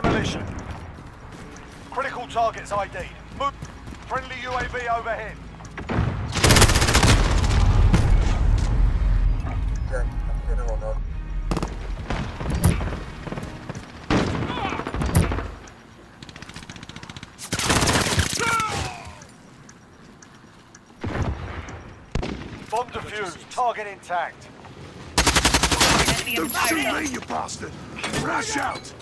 Demolition. Critical targets ID'd. Move. Friendly UAV overhead. Bomb defused. Target intact. Don't Shoot me, you bastard! Rush out!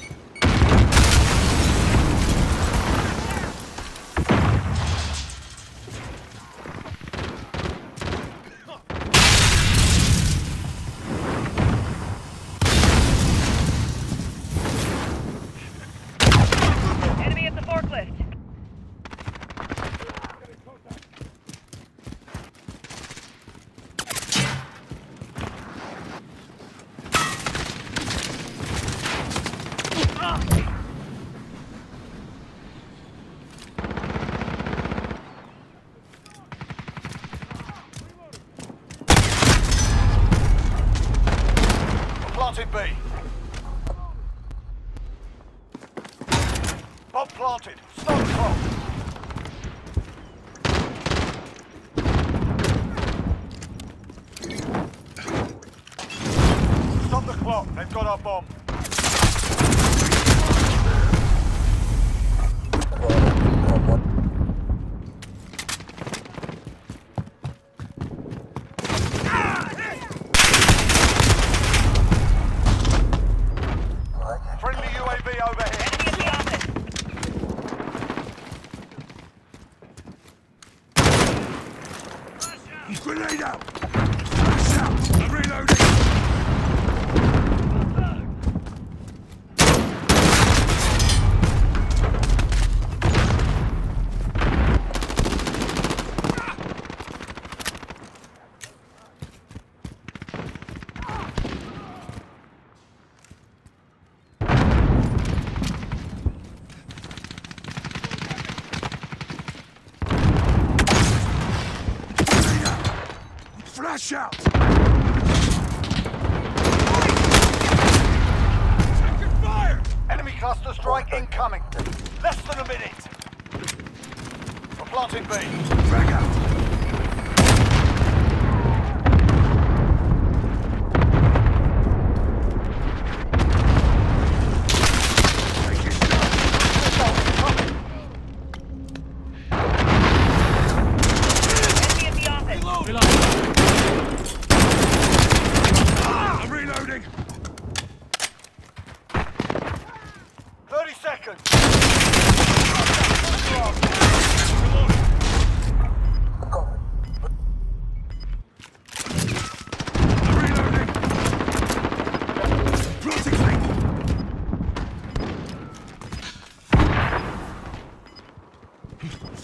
Forklift. Planted B. Planted. Stop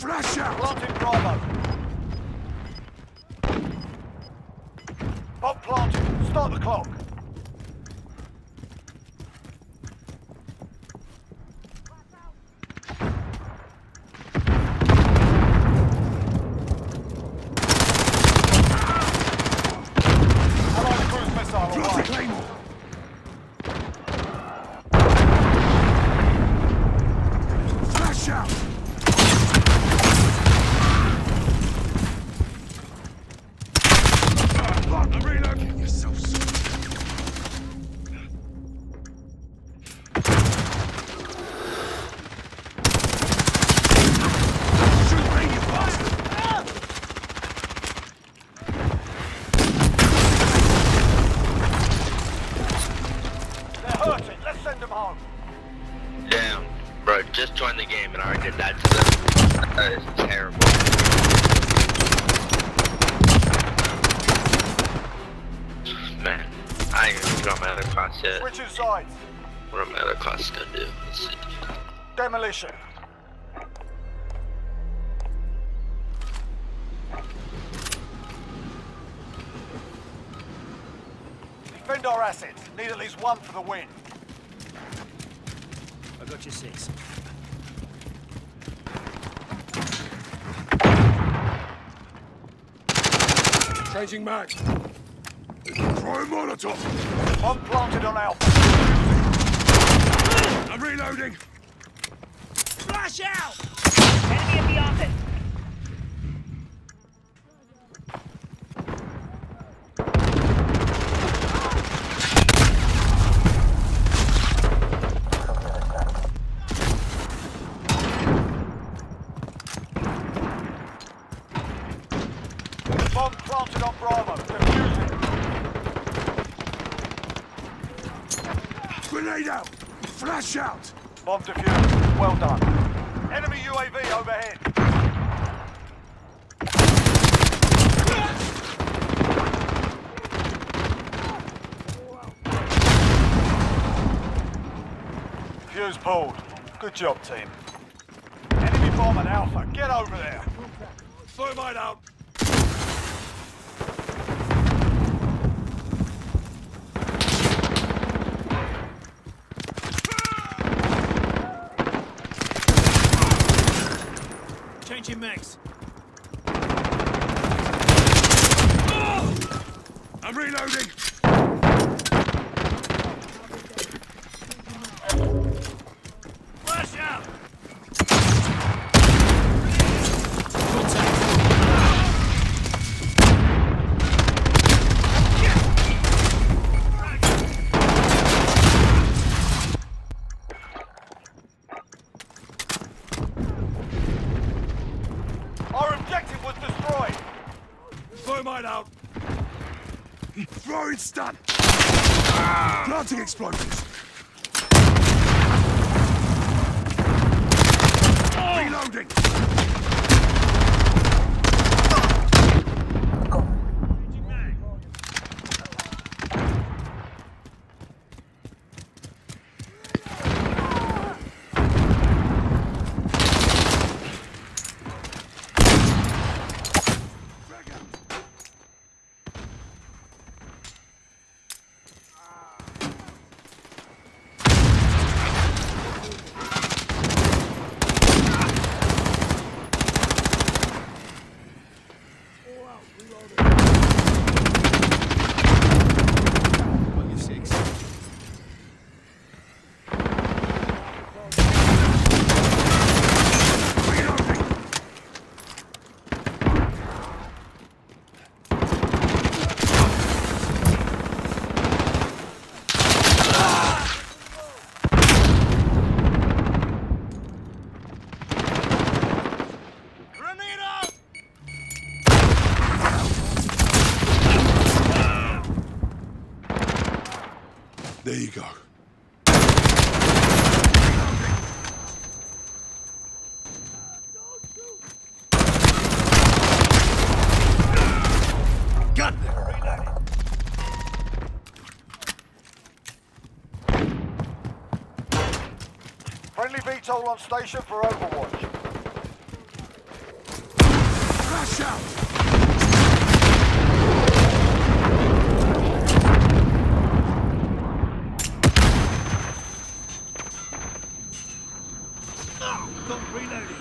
Flash out! Planting Bravo. Bomb planted. Start the clock. Allied cruise missile Plotting joined the game and already did that to them. That is terrible. Man, I ain't even got my other class yet. Switching sides. What am my other class gonna do? Let's see. Demolition. Defend our assets. Need at least one for the win. I got your six. Changing mag. Throw a Molotov. Bomb planted on Alpha. I'm reloading. Flash out! Enemy at the office. Bomb planted on Bravo. Defuse it. Grenade out. Flash out. Bomb defused. Well done. Enemy UAV overhead. Fuse pulled. Good job, team. Enemy bomb at Alpha. Get over there. Thermite out. Changing oh! mags. I'm reloading. Thermite out. Throwing stun. Planting explosives. Oh. Reloading. Changing mag. Reloading. Grenade out! There you go. Got. Friendly VTOL on station for Overwatch. Flash out. Got reloading.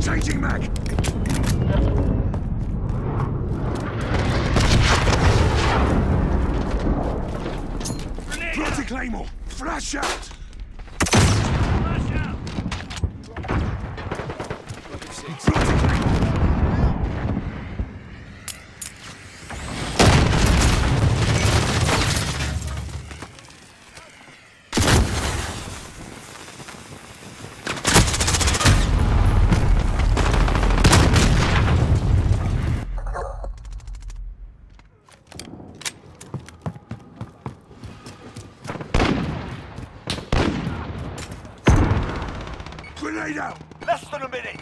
Changing mag. Grenade Planting out! claymore. Flash out. Flash out! Grenade out. Less than a minute.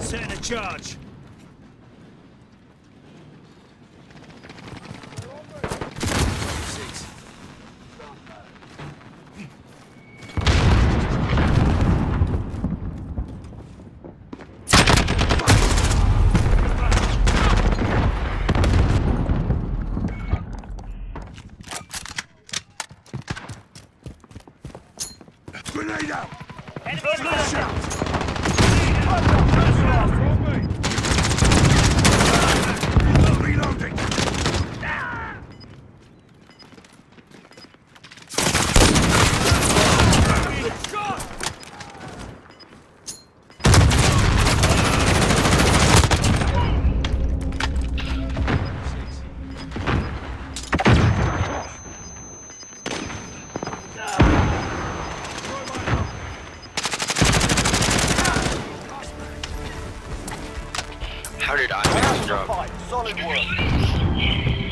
Setting a charge. world.